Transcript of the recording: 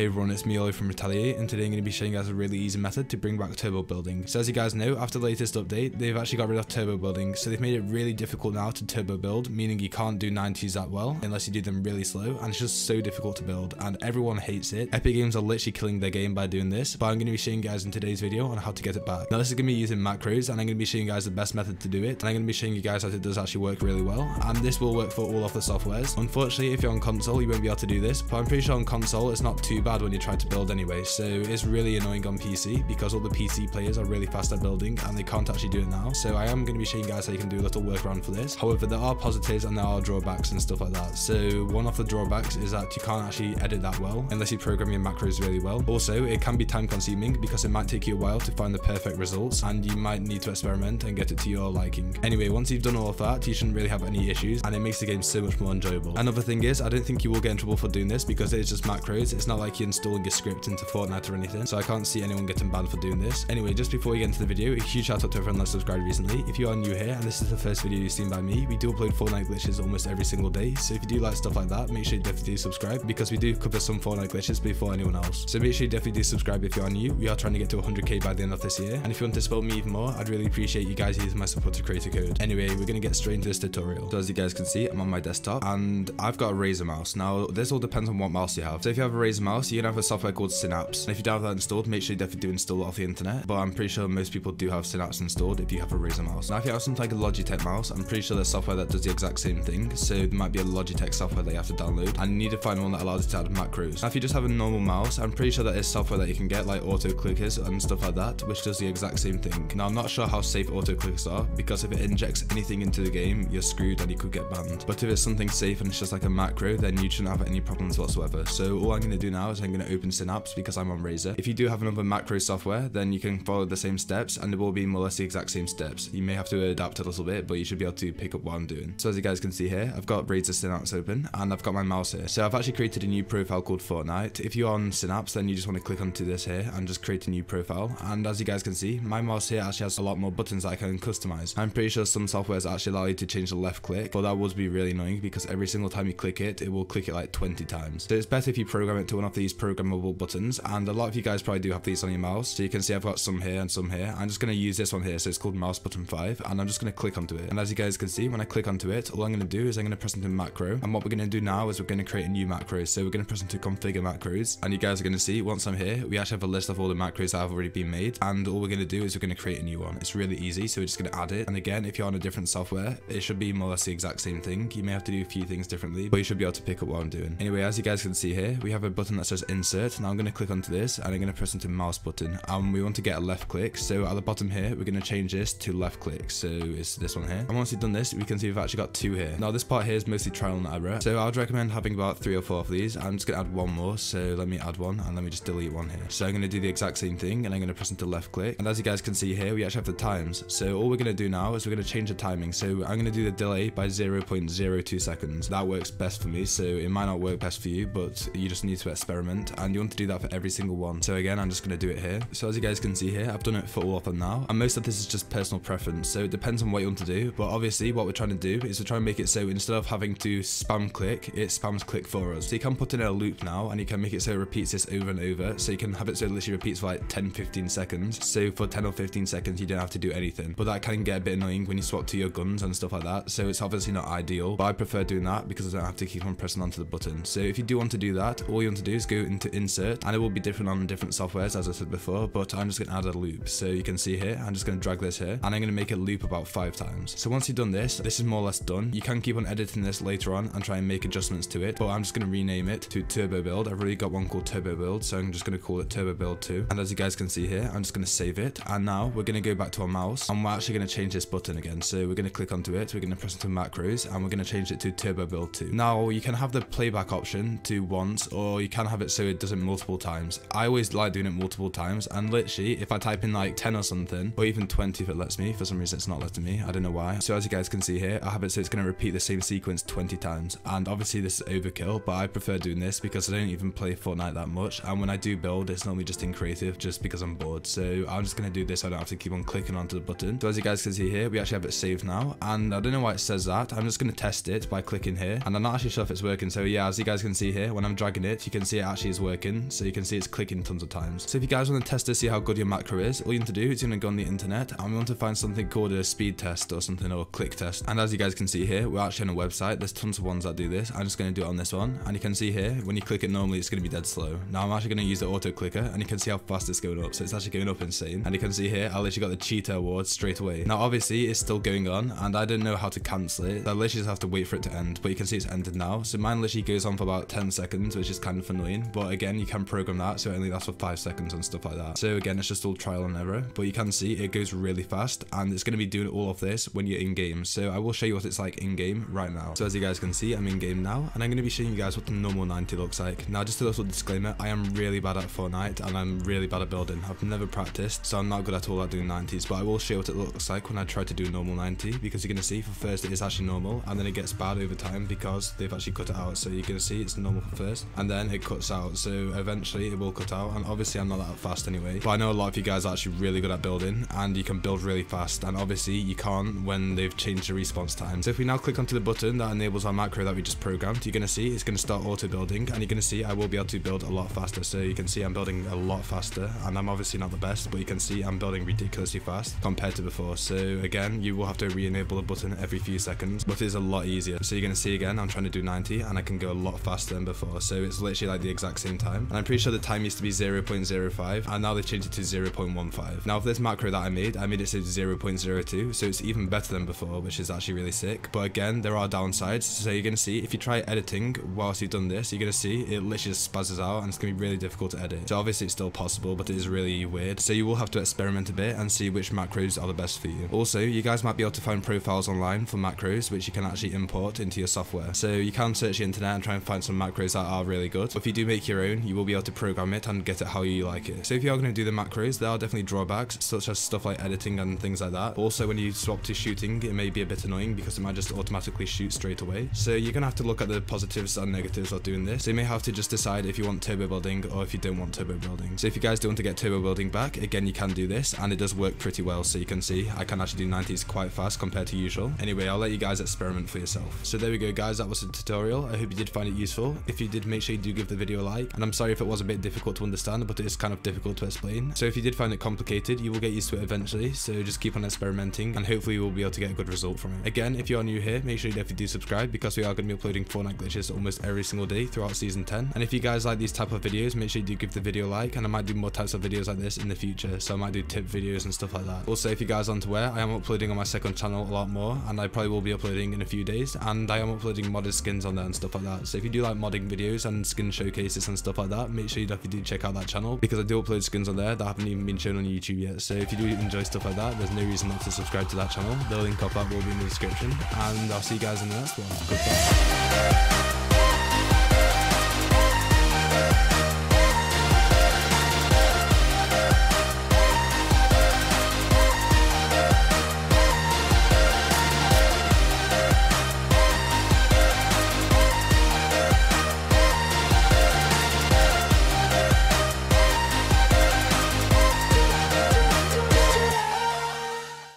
Hey everyone, it's me Ollie from Retali8 and today I'm going to be showing you guys a really easy method to bring back turbo building. So as you guys know, after the latest update, they've actually got rid of turbo building, so they've made it really difficult now to turbo build, meaning you can't do 90s that well unless you do them really slow, and it's just so difficult to build, and everyone hates it. Epic Games are literally killing their game by doing this, but I'm going to be showing you guys in today's video on how to get it back. Now this is going to be using macros, and I'm going to be showing you guys the best method to do it, and I'm going to be showing you guys how it does actually work really well, and this will work for all of the softwares. Unfortunately, if you're on console, you won't be able to do this, but I'm pretty sure on console it's not too bad when you try to build anyway, so it's really annoying on PC because all the PC players are really fast at building and they can't actually do it now. So I am going to be showing you guys how you can do a little workaround for this. However, there are positives and there are drawbacks and stuff like that. So one of the drawbacks is that you can't actually edit that well unless you program your macros really well. Also, it can be time consuming because it might take you a while to find the perfect results and you might need to experiment and get it to your liking. Anyway, once you've done all of that, you shouldn't really have any issues and it makes the game so much more enjoyable. Another thing is, I don't think you will get in trouble for doing this because it's just macros. It's not like you're installing a script into Fortnite or anything, so I can't see anyone getting banned for doing this. Anyway, just before we get into the video, a huge shout out to everyone that subscribed recently. If you are new here and this is the first video you've seen by me, we do upload Fortnite glitches almost every single day, so if you do like stuff like that, make sure you definitely subscribe because we do cover some Fortnite glitches before anyone else. So make sure you definitely do subscribe if you are new. We are trying to get to 100k by the end of this year, and if you want to support me even more, I'd really appreciate you guys using my supporter creator code. Anyway, we're gonna get straight into this tutorial. So as you guys can see, I'm on my desktop and I've got a Razer mouse. Now, this all depends on what mouse you have. So if you have a Razer mouse, you're gonna have a software called Synapse. And if you don't have that installed, make sure you definitely do install it off the internet. But I'm pretty sure most people do have Synapse installed if you have a Razer mouse. Now, if you have something like a Logitech mouse, I'm pretty sure there's software that does the exact same thing. So there might be a Logitech software that you have to download, and you need to find one that allows you to add macros. Now, if you just have a normal mouse, I'm pretty sure that is software that you can get, like auto clickers and stuff like that, which does the exact same thing. Now, I'm not sure how safe auto clickers are because if it injects anything into the game, you're screwed and you could get banned. But if it's something safe and it's just like a macro, then you shouldn't have any problems whatsoever. So all I'm going to do now I'm going to open Synapse because I'm on Razer. If you do have another macro software, then you can follow the same steps and it will be more or less the exact same steps. You may have to adapt a little bit, but you should be able to pick up what I'm doing. So as you guys can see here, I've got Razer Synapse open and I've got my mouse here. So I've actually created a new profile called Fortnite. If you're on Synapse, then you just want to click onto this here and just create a new profile. And as you guys can see, my mouse here actually has a lot more buttons that I can customize. I'm pretty sure some softwares actually allow you to change the left click, but that would be really annoying because every single time you click it, it will click it like 20 times. So it's better if you program it to one of these programmable buttons. And a lot of you guys probably do have these on your mouse. So you can see I've got some here and some here. I'm just going to use this one here. So it's called mouse button 5 and I'm just going to click onto it. And as you guys can see, when I click onto it, all I'm going to do is I'm going to press into macro. And what we're going to do now is we're going to create a new macro. So we're going to press into configure macros. And you guys are going to see once I'm here, we actually have a list of all the macros that have already been made. And all we're going to do is we're going to create a new one. It's really easy. So we're just going to add it. And again, if you're on a different software, it should be more or less the exact same thing. You may have to do a few things differently, but you should be able to pick up what I'm doing. Anyway, as you guys can see here, we have a button that says insert. Now I'm going to click onto this and I'm going to press into mouse button. And we want to get a left click. So at the bottom here, we're going to change this to left click. So it's this one here. And once you've done this, we can see we've actually got two here. Now this part here is mostly trial and error. So I would recommend having about three or four of these. I'm just going to add one more. So let me add one and let me just delete one here. So I'm going to do the exact same thing and I'm going to press into left click. And as you guys can see here, we actually have the times. So all we're going to do now is we're going to change the timing. So I'm going to do the delay by 0.02 seconds. That works best for me. So it might not work best for you, but you just need to experiment and you want to do that for every single one. So again, I'm just going to do it here. So as you guys can see here, I've done it for all of them now. And most of this is just personal preference. So it depends on what you want to do. But obviously what we're trying to do is to try and make it so instead of having to spam click, it spams click for us. So you can put in a loop now and you can make it so it repeats this over and over. So you can have it so it literally repeats for like 10, 15 seconds. So for 10 or 15 seconds, you don't have to do anything. But that can get a bit annoying when you swap to your guns and stuff like that. So it's obviously not ideal, but I prefer doing that because I don't have to keep on pressing onto the button. So if you do want to do that, all you want to do is go into insert and it will be different on different softwares as I said before, but I'm just going to add a loop. So you can see here, I'm just going to drag this here and I'm going to make it loop about five times. So once you've done this, this is more or less done. You can keep on editing this later on and try and make adjustments to it, but I'm just going to rename it to turbo build. I've already got one called turbo build, so I'm just going to call it turbo build 2. And as you guys can see here, I'm just going to save it. And now we're going to go back to our mouse and we're actually going to change this button again. So we're going to click onto it. We're going to press into macros and we're going to change it to turbo build 2. Now you can have the playback option to once or you can have it so it does it multiple times. I always like doing it multiple times and literally if I type in like 10 or something or even 20 if it lets me, for some reason it's not letting me, I don't know why. So as you guys can see here, I have it so it's going to repeat the same sequence 20 times and obviously this is overkill but I prefer doing this because I don't even play Fortnite that much and when I do build it's normally just in creative just because I'm bored so I'm just going to do this so I don't have to keep on clicking onto the button. So as you guys can see here, we actually have it saved now and I don't know why it says that. I'm just going to test it by clicking here and I'm not actually sure if it's working so yeah as you guys can see here when I'm dragging it you can see it actually is working. So you can see it's clicking tons of times. So if you guys want to test to see how good your macro is, all you need to do is you're going to go on the internet and we want to find something called a speed test or something or a click test. And as you guys can see here, we're actually on a website. There's tons of ones that do this. I'm just going to do it on this one. And you can see here, when you click it normally, it's going to be dead slow. Now I'm actually going to use the auto clicker and you can see how fast it's going up. So it's actually going up insane. And you can see here, I literally got the cheetah award straight away. Now obviously it's still going on and I don't know how to cancel it. I literally just have to wait for it to end. But you can see it's ended now. So mine literally goes on for about 10 seconds, which is kind of annoying. But again, you can program that so it only lasts for 5 seconds and stuff like that. So again, it's just all trial and error. But you can see it goes really fast and it's going to be doing all of this when you're in game. So I will show you what it's like in game right now. So as you guys can see, I'm in game now and I'm going to be showing you guys what the normal 90 looks like. Now just a little disclaimer, I am really bad at Fortnite and I'm really bad at building. I've never practiced, so I'm not good at all at doing 90s, but I will show you what it looks like when I try to do normal 90 because you're going to see for first it is actually normal and then it gets bad over time because they've actually cut it out. So you're going to see it's normal for first and then it cuts out. So eventually it will cut out and obviously I'm not that fast anyway, but I know a lot of you guys are actually really good at building and you can build really fast and obviously you can't when they've changed the response time. So if we now click onto the button that enables our macro that we just programmed, you're going to see it's going to start auto building and you're going to see I will be able to build a lot faster. So you can see I'm building a lot faster and I'm obviously not the best, but you can see I'm building ridiculously fast compared to before. So again, you will have to re-enable the button every few seconds, but it's a lot easier. So you're going to see again, I'm trying to do 90 and I can go a lot faster than before. So it's literally like the exact same time. And I'm pretty sure the time used to be 0.05 and now they've changed it to 0.15. Now for this macro that I made, I made it to 0.02. So it's even better than before, which is actually really sick. But again, there are downsides. So you're going to see if you try editing whilst you've done this, you're going to see it literally just spazzes out and it's going to be really difficult to edit. So obviously it's still possible, but it is really weird. So you will have to experiment a bit and see which macros are the best for you. Also, you guys might be able to find profiles online for macros, which you can actually import into your software. So you can search the internet and try and find some macros that are really good. But if you do make your own, you will be able to program it and get it how you like it. So if you are going to do the macros, there are definitely drawbacks, such as stuff like editing and things like that. Also when you swap to shooting, it may be a bit annoying because it might just automatically shoot straight away. So you're going to have to look at the positives and negatives of doing this. So you may have to just decide if you want turbo building or if you don't want turbo building. So if you guys don't want to get turbo building back, again, you can do this and it does work pretty well. So you can see I can actually do 90s quite fast compared to usual. Anyway, I'll let you guys experiment for yourself. So there we go, guys. That was the tutorial. I hope you did find it useful. If you did, make sure you do give the video a like. And I'm sorry if it was a bit difficult to understand, but it is kind of difficult to explain. So if you did find it complicated, you will get used to it eventually. So just keep on experimenting and hopefully you will be able to get a good result from it. Again, if you are new here, make sure you definitely do subscribe because we are going to be uploading Fortnite glitches almost every single day throughout season 10. And if you guys like these type of videos, make sure you do give the video a like and I might do more types of videos like this in the future. So I might do tip videos and stuff like that. Also, if you guys aren't aware, I am uploading on my second channel a lot more and I probably will be uploading in a few days and I am uploading modded skins on there and stuff like that. So if you do like modding videos and skin and stuff like that, make sure you definitely do check out that channel because I do upload skins on there that haven't even been shown on YouTube yet. So if you do enjoy stuff like that, there's no reason not to subscribe to that channel. The link of that will be in the description and I'll see you guys in the next one. Goodbye.